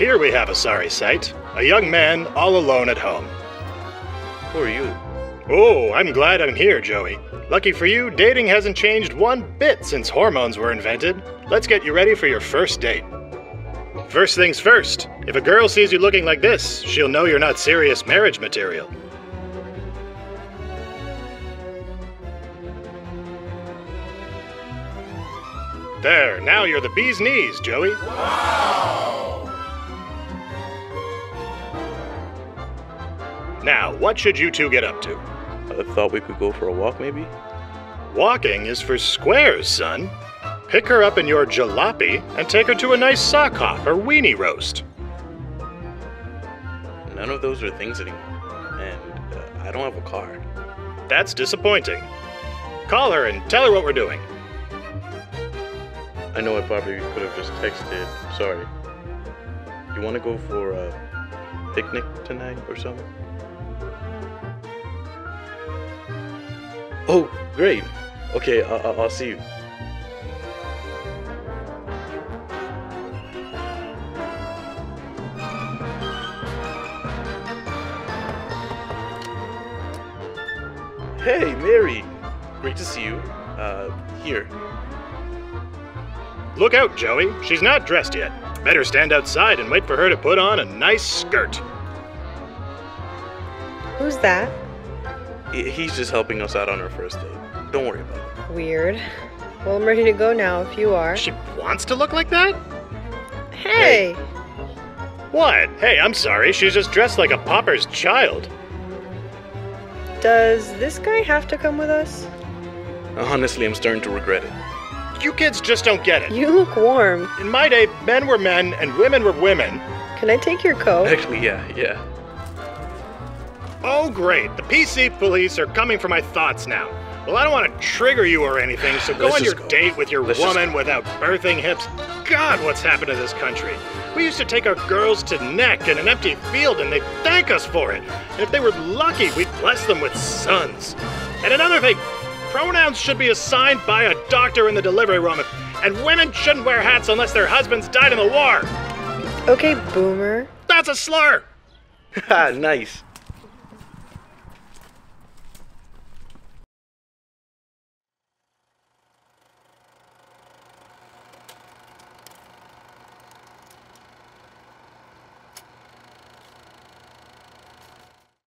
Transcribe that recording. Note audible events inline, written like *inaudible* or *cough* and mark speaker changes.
Speaker 1: Here we have a sorry sight. A young man all alone at home.
Speaker 2: Who are you?
Speaker 1: Oh, I'm glad I'm here, Joey. Lucky for you, dating hasn't changed one bit since hormones were invented. Let's get you ready for your first date. First things first, if a girl sees you looking like this, she'll know you're not serious marriage material. There, now you're the bee's knees, Joey. Now, what should you two get up to?
Speaker 2: I thought we could go for a walk, maybe?
Speaker 1: Walking is for squares, son. Pick her up in your jalopy and take her to a nice sock hop or weenie roast.
Speaker 2: None of those are things anymore. And uh, I don't have a car.
Speaker 1: That's disappointing. Call her and tell her what we're doing.
Speaker 2: I know I probably could have just texted. Sorry. You want to go for a picnic tonight or something? Oh, great. Okay, I- I- I'll see you. Hey, Mary. Great to see you. Uh, here.
Speaker 1: Look out, Joey. She's not dressed yet. Better stand outside and wait for her to put on a nice skirt.
Speaker 3: Who's that?
Speaker 2: He's just helping us out on our first date. Don't worry about it.
Speaker 3: Weird. Well, I'm ready to go now if you are.
Speaker 1: She wants to look like that?
Speaker 3: Hey!
Speaker 1: What? Hey, I'm sorry. She's just dressed like a pauper's child.
Speaker 3: Does this guy have to come with us?
Speaker 2: Honestly, I'm starting to regret it.
Speaker 1: You kids just don't get it.
Speaker 3: You look warm.
Speaker 1: In my day, men were men and women were women.
Speaker 3: Can I take your coat?
Speaker 2: Actually, yeah, yeah.
Speaker 1: Oh, great. The PC police are coming for my thoughts now. Well, I don't want to trigger you or anything, so go
Speaker 2: Let's
Speaker 1: on your
Speaker 2: go.
Speaker 1: date with your
Speaker 2: Let's
Speaker 1: woman without birthing hips. God, what's happened to this country? We used to take our girls to neck in an empty field and they'd thank us for it. And if they were lucky, we'd bless them with sons. And another thing, pronouns should be assigned by a doctor in the delivery room. And women shouldn't wear hats unless their husbands died in the war.
Speaker 3: Okay, boomer.
Speaker 1: That's a slur.
Speaker 2: Ha, *laughs* nice.